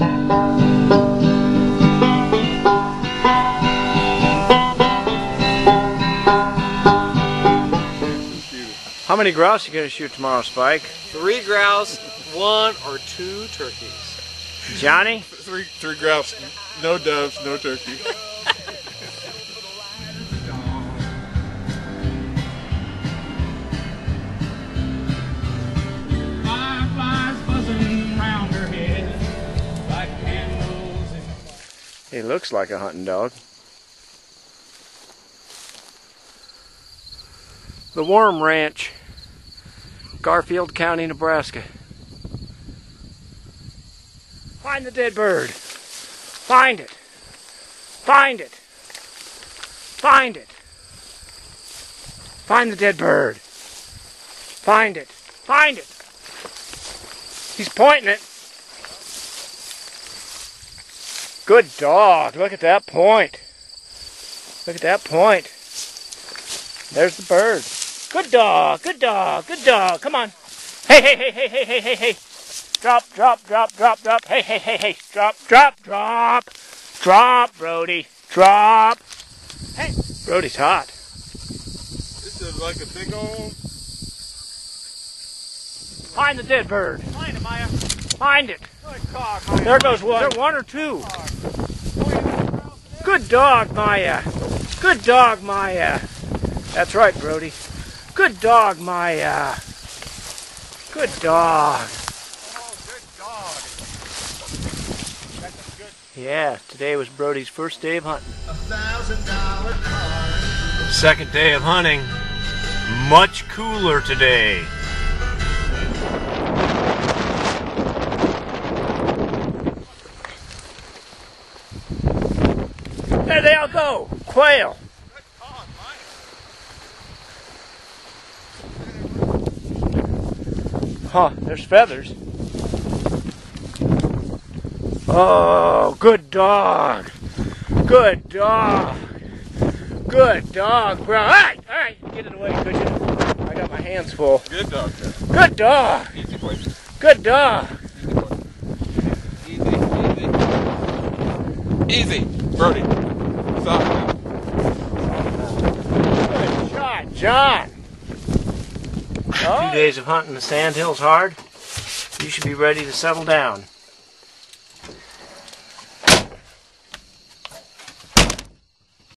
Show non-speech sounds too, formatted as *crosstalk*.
How many grouse you gonna shoot tomorrow, Spike? Three grouse, one or two turkeys. Johnny? Three, three grouse, no doves, no turkey. *laughs* He looks like a hunting dog. The Worm Ranch, Garfield County, Nebraska. Find the dead bird. Find it. Find it. Find it. Find the dead bird. Find it. Find it. He's pointing it. Good dog. Look at that point. Look at that point. There's the bird. Good dog. Good dog. Good dog. Come on. Hey, hey, hey, hey, hey, hey, hey, hey. Drop, drop, drop, drop, drop. Hey, hey, hey, hey. Drop, drop, drop. Drop, Brody. Drop. Hey, Brody's hot. This is like a big old. Find the dead bird. Find it, Maya. Find it. There goes one. There one or two. Good dog, Maya. Good dog, Maya. That's right, Brody. Good dog, Maya. Good dog. Yeah, today was Brody's first day of hunting. Second day of hunting. Much cooler today. There they all go. Quail. Huh, there's feathers. Oh, good dog. Good dog. Good dog, bro. All right, all right. Get it away, could you? I got my hands full. Good dog. Good dog. Easy boy. Good dog. Easy, easy. Easy. Brody. Soft. Good shot, John. Two days of hunting the sandhills hard. You should be ready to settle down.